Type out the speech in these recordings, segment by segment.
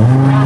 Oh.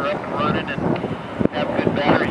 are up and running and have good batteries.